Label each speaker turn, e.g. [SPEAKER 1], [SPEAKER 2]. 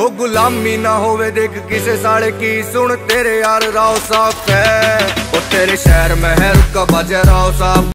[SPEAKER 1] ओ गुलामी ना होवे देख किसे साले की सुन, तेरे यार राव साहब है। ओ तेरे शहर में है, रुका राव साहब।